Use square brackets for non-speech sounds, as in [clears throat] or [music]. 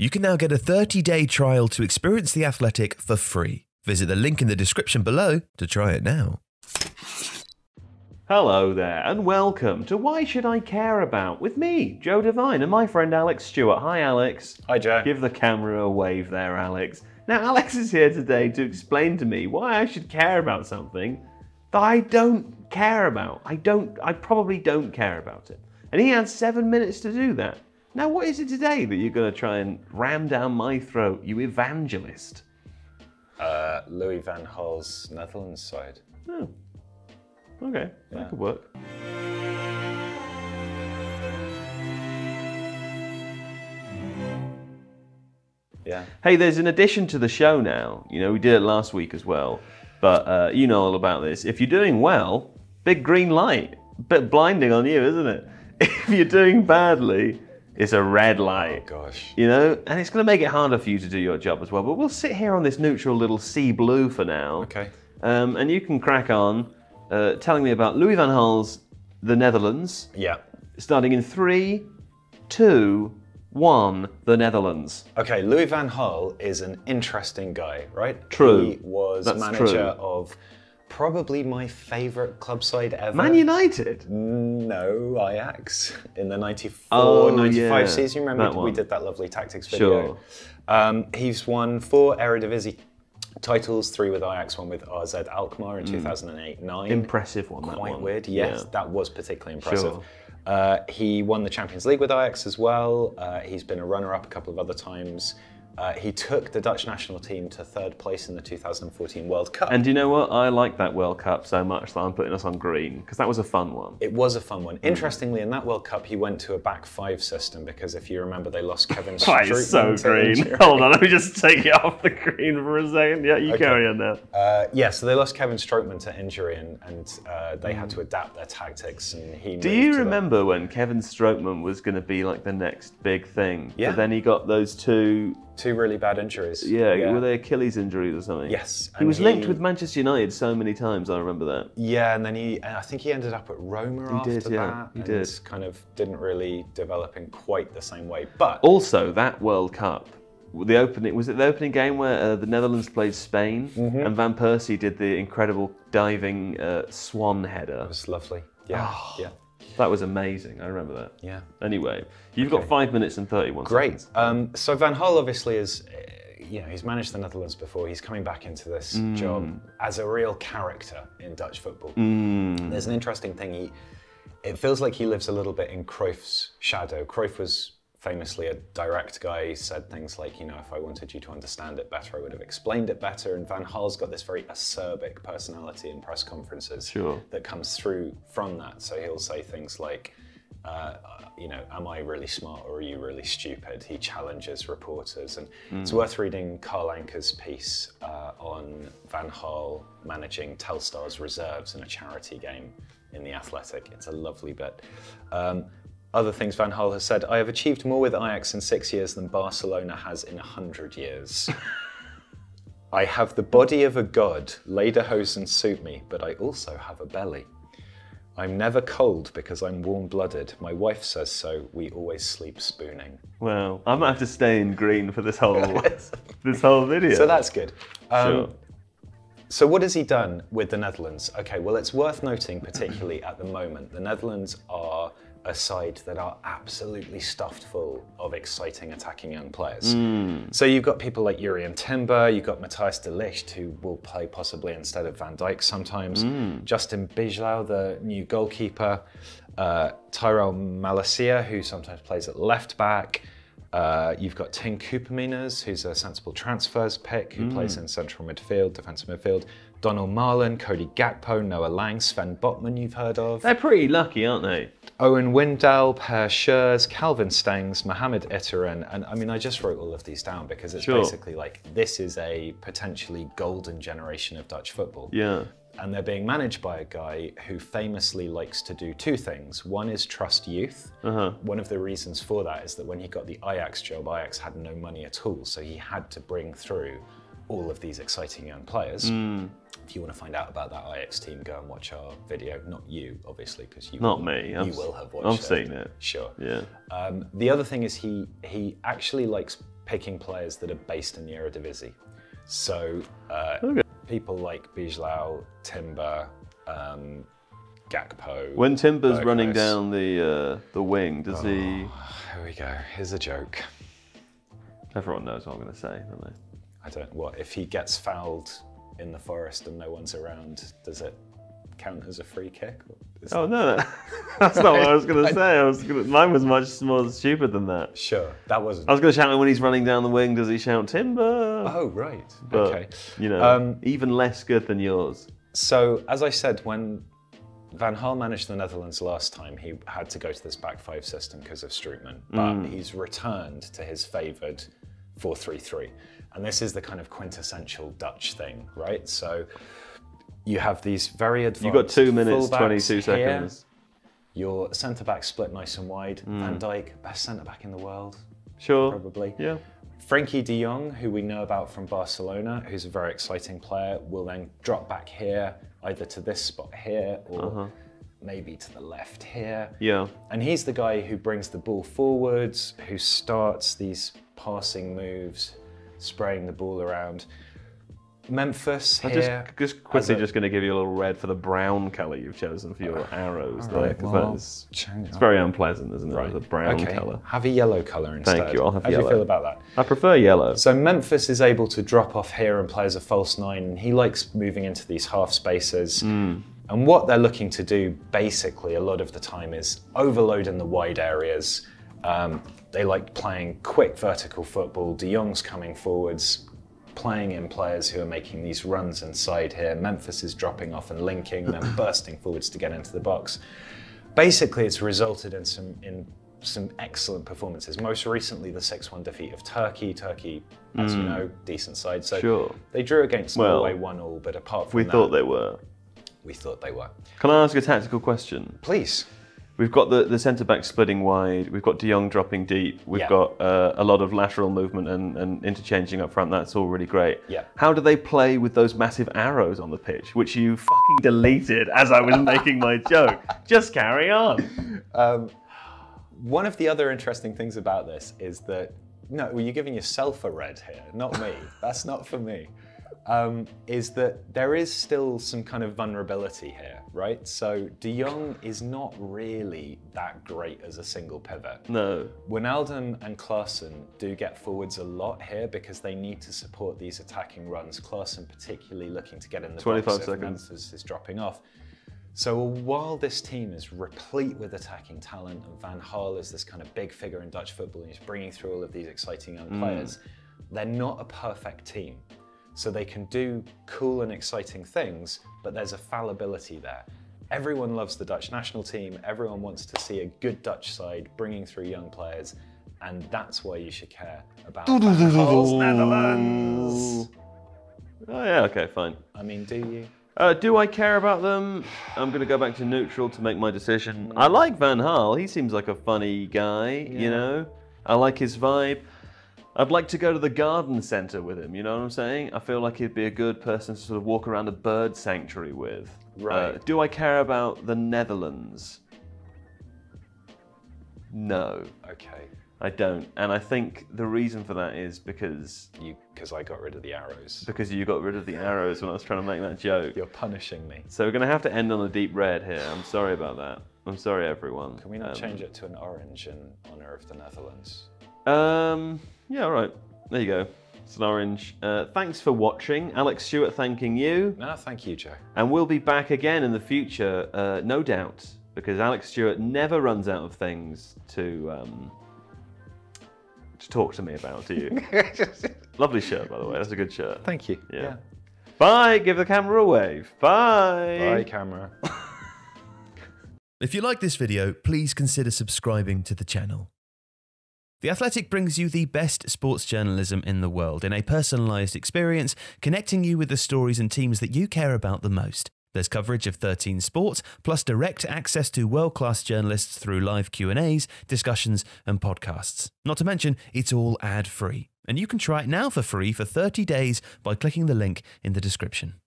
You can now get a 30 day trial to experience The Athletic for free. Visit the link in the description below to try it now. Hello there, and welcome to Why Should I Care About with me, Joe Devine, and my friend Alex Stewart. Hi, Alex. Hi, Joe. Give the camera a wave there, Alex. Now, Alex is here today to explain to me why I should care about something that I don't care about. I don't, I probably don't care about it. And he had seven minutes to do that. Now, what is it today that you're going to try and ram down my throat, you evangelist? Uh, Louis van Gaal's Netherlands side. Oh, okay, that could work. Yeah. Hey, there's an addition to the show now. You know, we did it last week as well, but uh, you know all about this. If you're doing well, big green light. Bit blinding on you, isn't it? [laughs] If you're doing badly, it's a red light. Gosh. You know, and it's going to make it harder for you to do your job as well. But we'll sit here on this neutral little sea blue for now. Okay. Um, and you can crack on uh, telling me about Louis van Gaal's The Netherlands, Yeah. starting in three, two, one, The Netherlands. Okay, Louis van Gaal is an interesting guy, right? True. He was That's manager true. of probably my favourite club side ever. Man United. No, Ajax in the 94 Oh, 95 yeah, season. Remember that we did that lovely tactics video? Sure. Um, he's won four Eredivisie titles, three with Ajax, one with AZ Alkmaar in 2008 9. Hmm. Impressive one. that Quite one. weird, yes, Yeah. that was particularly impressive. Sure. Uh, he won the Champions League with Ajax as well. Uh, he's been a runner up a couple of other times. Uh, he took the Dutch national team to third place in the 2014 World Cup. And do you know what? I like that World Cup so much that I'm putting us on green because that was a fun one. It was a fun one. Interestingly, in that World Cup, he went to a back five system because if you remember, they lost Kevin [laughs] That is so green. injury. [laughs] Hold on, let me just take it off the green for a second. Yeah, you carry on now. Uh, yeah, so they lost Kevin Strootman to injury, and, and uh, they had to adapt their tactics. And he. Do you remember when Kevin Strootman was going to be like the next big thing? Yeah. But then he got those two, two really bad injuries? yeah, were they Achilles injuries or something? Yes, He was linked with Manchester United so many times, I remember that. Yeah, and then he, and I think he ended up at Roma after did, yeah, that. he did. Kind of didn't really develop in quite the same way, but Also, that World Cup, the opening was it the opening game where uh, the Netherlands played Spain Mm-hmm. and Van Persie did the incredible diving uh, swan header. it was lovely. Yeah, Oh. yeah, That was amazing. I remember that. yeah. Anyway, you've got five minutes and thirty-one. Great. seconds. Um, so Van Gaal obviously is, uh, you know, he's managed the Netherlands before. He's coming back into this Mm. job as a real character in Dutch football. Mm. There's an interesting thing. He, it feels like he lives a little bit in Cruyff's shadow. Cruyff was famously a direct guy. Said things like, you know, if I wanted you to understand it better, I would have explained it better. And Van Gaal's got this very acerbic personality in press conferences Sure. that comes through from that. So he'll say things like, uh, you know, am I really smart or are you really stupid? He challenges reporters. And it's worth reading Carl Anka's piece uh, on Van Gaal managing Telstar's reserves in a charity game in The Athletic. It's a lovely bit. Um, other things Van Gaal has said, I have achieved more with Ajax in six years than Barcelona has in a hundred years. [laughs] I have the body of a god, lederhosen suit me, but I also have a belly. I'm never cold because I'm warm blooded. My wife says so. We always sleep spooning. Well, I might have to stay in green for this whole [laughs] this whole video. So that's good. Um, Sure. So what has he done with the Netherlands? Okay, well, it's worth noting, particularly at the moment, the Netherlands are a side that are absolutely stuffed full of exciting attacking young players. So you've got people like Jurriën Timber, you've got Matthias de Ligt, who will play possibly instead of Van Dijk sometimes, Justin Bijlow, the new goalkeeper, uh, Tyrell Malacia, who sometimes plays at left back. Uh, you've got Teun Koopmeiners, who's a sensible transfers pick, who plays in central midfield, defensive midfield. Donyell Malen, Cody Gakpo, Noa Lang, Sven Botman, you've heard of. They're pretty lucky, aren't they? Owen Wijndal, Perr Schuurs, Calvin Stengs, Mohamed Ihattaren, and I mean, I just wrote all of these down because it's Sure. basically like this is a potentially golden generation of Dutch football. Yeah. And they're being managed by a guy who famously likes to do two things. One is trust youth. Uh-huh. One of the reasons for that is that when he got the Ajax job, Ajax had no money at all, so he had to bring through all of these exciting young players. Hmm. If you want to find out about that Ajax team, go and watch our video. Not you, obviously, because you Not will- me. You I've- will have watched I've it. seen it. Sure. Yeah. Um, the other thing is he he actually likes picking players that are based in the Eredivisie. So uh, people like Bijlow, Timber, um, Gakpo. When Timber's running down the uh, the wing, does he? Here we go. Here's a joke. Everyone knows what I'm going to say, don't they? I don't. What if he gets fouled in the forest and no one's around? Does it count as a free kick? Or is Oh no, that- [laughs] that's not what I was going to say. I was gonna, mine was much more stupid than that. Sure, that wasn't. I was going to shout when he's running down the wing. Does he shout timber? oh right. But, okay. You know, Um, even less good than yours. So, as I said, when Van Gaal managed the Netherlands last time, he had to go to this back five system because of Strootman. But he's returned to his favoured 4 3 3. And this is the kind of quintessential Dutch thing, right? So, you have these very advanced. You've got two minutes, fullbacks twenty-two here. seconds. Your centre back split nice and wide. Mm. Van Dijk, best centre back in the world, Sure. probably. Yeah. Frenkie de Jong, who we know about from Barcelona, who's a very exciting player, will then drop back here, either to this spot here or uh-huh. maybe to the left here. Yeah. And he's the guy who brings the ball forwards, who starts these passing moves, spraying the ball around. Memphis I'm here. just, just quickly a- just going to give you a little red for the brown colour you've chosen for your arrows there, right, 'cause well, that's it's very unpleasant, isn't it? Right. The brown okay. colour. Have a yellow colour instead. Thank you, I'll have How do you feel about that? I prefer yellow. So Memphis is able to drop off here and play as a false nine, and he likes moving into these half spaces. And what they're looking to do, basically, a lot of the time, is overload in the wide areas. Um, they like playing quick vertical football. De Jong's coming forwards, playing in players who are making these runs inside here. Memphis is dropping off and linking, then [clears throat] bursting forwards to get into the box. Basically, it's resulted in some in some excellent performances. Most recently, the 6-1 defeat of Turkey. Turkey, as you mm. know, decent side. So Sure. they drew against Well, Norway one all, but apart from We that, We thought they were. we thought they were. Can I ask a tactical question? Please. We've got the, the centre back splitting wide. We've got De Jong dropping deep. We've Yeah. got uh, a lot of lateral movement and, and interchanging up front. That's all really great. Yeah. How do they play with those massive arrows on the pitch, which you fucking deleted as I was [laughs] making my joke? Just carry on. Um, one of the other interesting things about this is that no, well, you're giving yourself a red here, not me. That's not for me. Um, is that there is still some kind of vulnerability here, right? So De Jong is not really that great as a single pivot. No. Wijnaldum and Klaassen do get forwards a lot here because they need to support these attacking runs. Klaassen particularly looking to get in the 25 box seconds. Memphis is dropping off. So while this team is replete with attacking talent and Van Gaal is this kind of big figure in Dutch football and he's bringing through all of these exciting young players, they're not a perfect team. So they can do cool and exciting things, but there's a fallibility there. Everyone loves the Dutch national team. Everyone wants to see a good Dutch side bringing through young players, and that's why you should care about Van Gaal's Netherlands. Oh yeah. Okay. Fine. I mean, do you? Uh, do I care about them? I'm going to go back to neutral to make my decision. I like Van Gaal. He seems like a funny guy, you know? I like his vibe. I'd like to go to the garden centre with him, you know what I'm saying? I feel like he'd be a good person to sort of walk around a bird sanctuary with. Uh, Right. do I care about the Netherlands? No, Okay, I don't. And I think the reason for that is because you because I got rid of the arrows. because you got rid of the arrows when I was trying to make that joke. You're punishing me. So we're going to have to end on a deep red here. I'm sorry about that. I'm sorry, everyone. Can we not Um, change it to an orange in honor of the Netherlands? Um, yeah, all right. There you go. It's an orange. Uh, thanks for watching. Alex Stewart thanking you. No, thank you, Joe. And we'll be back again in the future, uh, no doubt, because Alex Stewart never runs out of things to um, to talk to me about. Do you? [laughs] Lovely shirt, by the way. That's a good shirt. Thank you. Yeah. Bye. Give the camera a wave. Bye. Bye, camera. [laughs] If you like this video, please consider subscribing to the channel. The Athletic brings you the best sports journalism in the world in a personalised experience, connecting you with the stories and teams that you care about the most. There's coverage of 13 sports, plus direct access to world-class journalists through live Q&As, discussions and podcasts. Not to mention, it's all ad-free. And you can try it now for free for 30 days by clicking the link in the description.